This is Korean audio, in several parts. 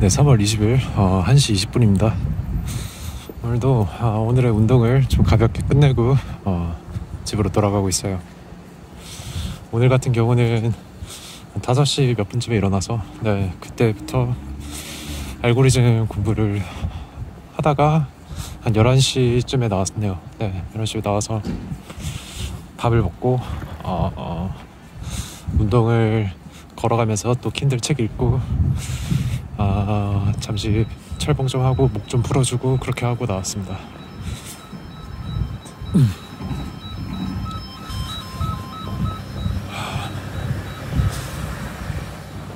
네, 3월 20일 어, 1시 20분입니다. 오늘도 아, 오늘의 운동을 좀 가볍게 끝내고 어, 집으로 돌아가고 있어요. 오늘 같은 경우는 5시 몇 분쯤에 일어나서 네, 그때부터 알고리즘 공부를 하다가 한 11시쯤에 나왔네요. 네, 11시에 나와서 밥을 먹고 어, 어, 운동을 걸어가면서 또 킨들 책 읽고 아, 잠시 철봉 좀 하고 목 좀 풀어주고 그렇게 하고 나왔습니다.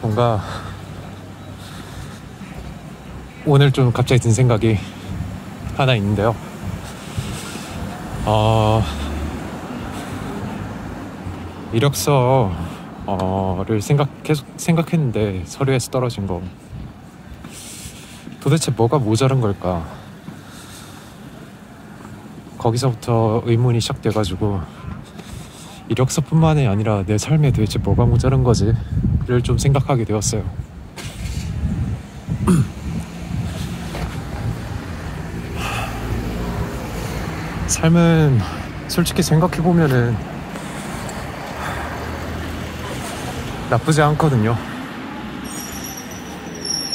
뭔가 오늘 좀 갑자기 든 생각이 하나 있는데요. 어, 이력서를 생각 계속 생각했는데 서류에서 떨어진 거 도대체 뭐가 모자란 걸까? 거기서부터 의문이 시작돼가지고 이력서뿐만이 아니라 내 삶에 도대체 뭐가 모자란 거지를 좀 생각하게 되었어요. 삶은 솔직히 생각해 보면은 나쁘지 않거든요.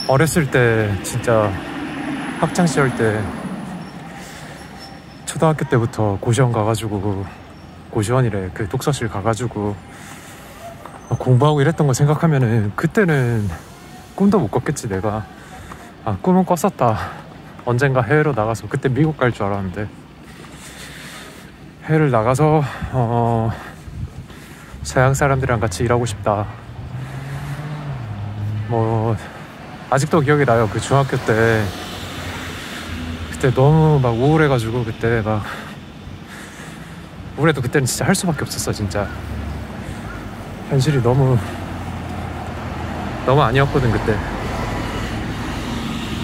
어렸을 때 진짜 학창 시절 때 초등학교 때부터 고시원 가가지고 고시원이래. 그 독서실 가가지고 공부하고 이랬던 거 생각하면은 그때는 꿈도 못 꿨겠지 내가. 아 꿈은 꿨었다. 언젠가 해외로 나가서 그때 미국 갈 줄 알았는데. 해외를 나가서 어 서양 사람들이랑 같이 일하고 싶다. 뭐 아직도 기억이 나요. 그 중학교 때 그때 너무 막 우울해가지고 그때 막 우울해도 그때는 진짜 할 수밖에 없었어 진짜 현실이 너무 너무 아니었거든 그때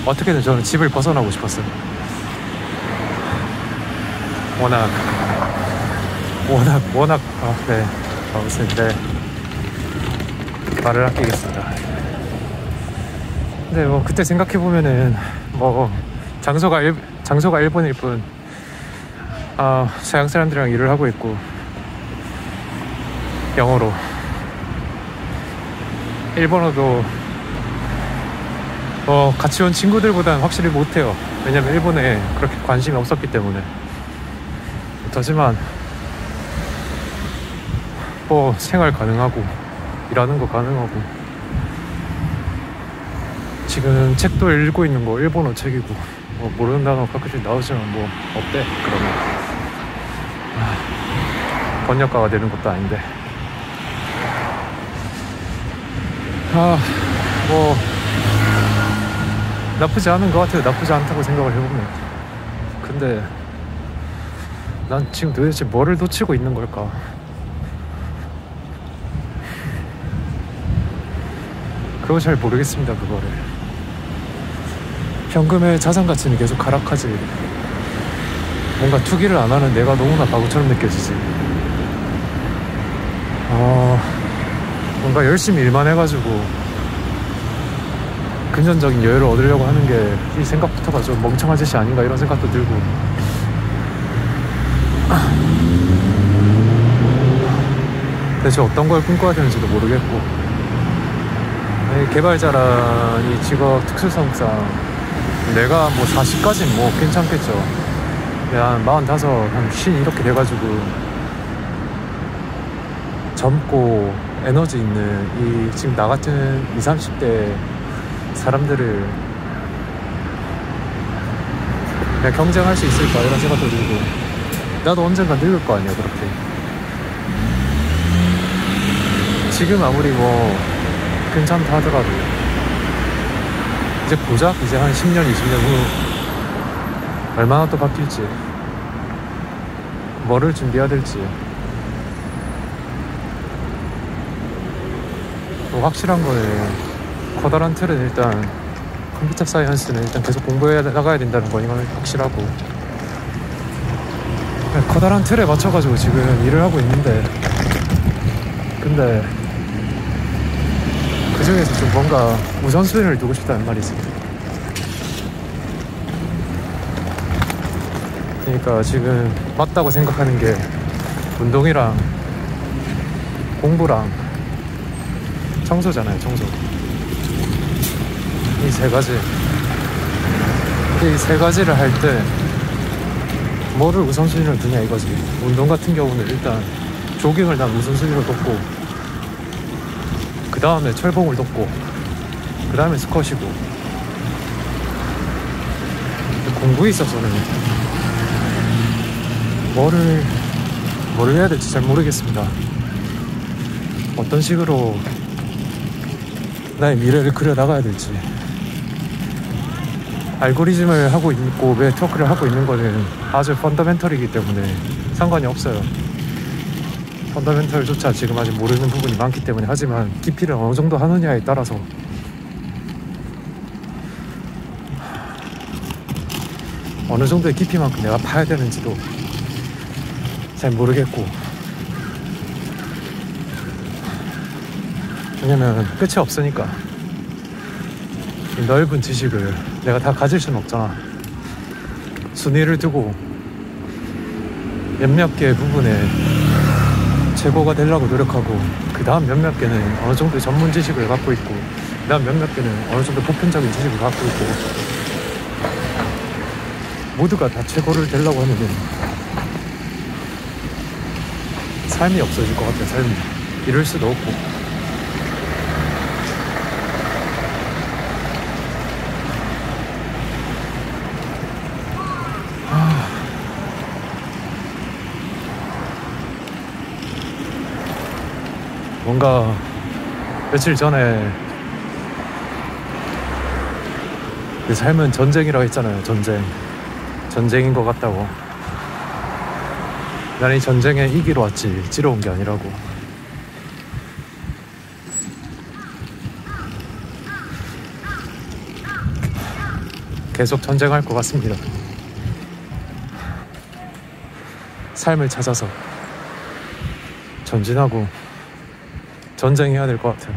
어떻게든 저는 집을 벗어나고 싶었어요. 워낙 워낙 워낙 아, 네 아무튼 네 말을 아끼겠습니다. 근데 뭐 그때 생각해 보면은 뭐 장소가 일, 장소가 일본일 뿐 아, 서양 사람들이랑 일을 하고 있고 영어로 일본어도 어, 같이 온 친구들보다는 확실히 못해요. 왜냐면 일본에 그렇게 관심이 없었기 때문에. 하지만 뭐 생활 가능하고 일하는 거 가능하고 지금 책도 읽고 있는 거 일본어 책이고 뭐 모르는 단어 가끔씩 나오지만 뭐 어때? 그러면. 아, 번역가가 되는 것도 아닌데. 아뭐 나쁘지 않은 것 같아요. 나쁘지 않다고 생각을 해보면. 근데 난 지금 도대체 뭐를 놓치고 있는 걸까? 그거 잘 모르겠습니다 그거를 현금의 자산 가치는 계속 하락하지. 뭔가 투기를 안 하는 내가 너무나 바보처럼 느껴지지. 어, 뭔가 열심히 일만 해가지고 금전적인 여유를 얻으려고 하는 게 이 생각부터가 좀 멍청한 짓이 아닌가 이런 생각도 들고. 대체 어떤 걸 꿈꿔야 되는지도 모르겠고. 개발자란 이 직업 특수성상 내가 뭐 40까지는 뭐 괜찮겠죠. 한 45, 한50 이렇게 돼가지고 젊고 에너지 있는 이 지금 나 같은 20, 30대 사람들을 내가 경쟁할 수 있을까 이런 생각도 들고 나도 언젠가 늙을 거 아니야 그렇게 지금 아무리 뭐 괜찮다 하더라도 이제 보자. 이제 한 10년, 20년 후 얼마나 또 바뀔지. 뭐를 준비해야 될지. 또 확실한 거는 커다란 틀은 일단 컴퓨터 사이언스는 일단 계속 공부해 나가야 된다는 거 이건 확실하고 커다란 틀에 맞춰가지고 지금 일을 하고 있는데 근데 그 중에서 좀 뭔가 우선순위를 두고 싶다는 말이 있습니다. 그러니까 지금 맞다고 생각하는 게 운동이랑 공부랑 청소잖아요 청소. 이 세 가지. 이 세 가지를 할 때 뭐를 우선순위를 두냐 이거지. 운동 같은 경우는 일단 조깅을 난 우선순위로 뒀고 그 다음에 철봉을 뒀고 그 다음에 스쿼시고 공부에 있어서는 뭐를 뭐를 해야 될지 잘 모르겠습니다. 어떤 식으로 나의 미래를 그려 나가야 될지 알고리즘을 하고 있고 네트워크를 하고 있는 거는 아주 펀더멘털이기 때문에 상관이 없어요. 펀더멘털조차 지금 아직 모르는 부분이 많기 때문에 하지만 깊이를 어느 정도 하느냐에 따라서 어느 정도의 깊이만큼 내가 파야 되는지도 잘 모르겠고. 왜냐면 끝이 없으니까 이 넓은 지식을 내가 다 가질 수는 없잖아. 순위를 두고 몇몇 개 부분에 최고가 되려고 노력하고 그 다음 몇몇 개는 어느 정도의 전문 지식을 갖고 있고 그 다음 몇몇 개는 어느 정도 보편적인 지식을 갖고 있고 모두가 다 최고를 되려고 하면은 삶이 없어질 것 같아요 삶이. 이럴 수도 없고 뭔가 며칠 전에 내 삶은 전쟁이라고 했잖아요 전쟁. 전쟁인 것 같다고. 나는 이 전쟁에 이기러 왔지 지러 온 게 아니라고. 계속 전쟁할 것 같습니다. 삶을 찾아서 전진하고 전쟁해야 될 것 같아요.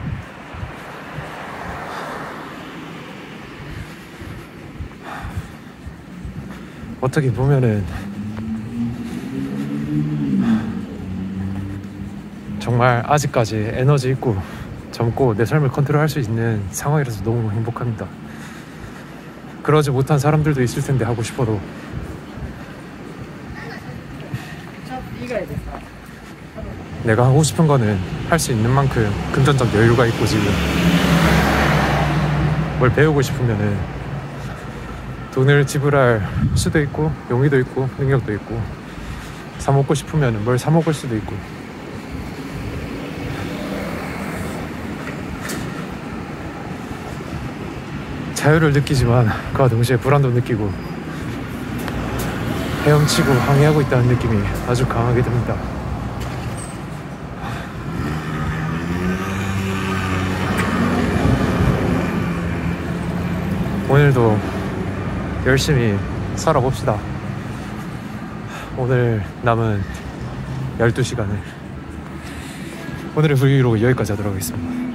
어떻게 보면은 정말 아직까지 에너지 있고 젊고 내 삶을 컨트롤할 수 있는 상황이라서 너무 행복합니다. 그러지 못한 사람들도 있을 텐데 하고 싶어도 내가 하고 싶은 거는 할 수 있는 만큼 금전적 여유가 있고 지금 뭘 배우고 싶으면은 돈을 지불할 수도 있고 용의도 있고 능력도 있고 사 먹고 싶으면 뭘사 먹을 수도 있고 자유를 느끼지만 그와 동시에 불안도 느끼고 헤엄치고 항해하고 있다는 느낌이 아주 강하게 듭니다. 오늘도 열심히 살아봅시다. 오늘 남은 12시간을 오늘의 브이로그 여기까지 하도록 하겠습니다.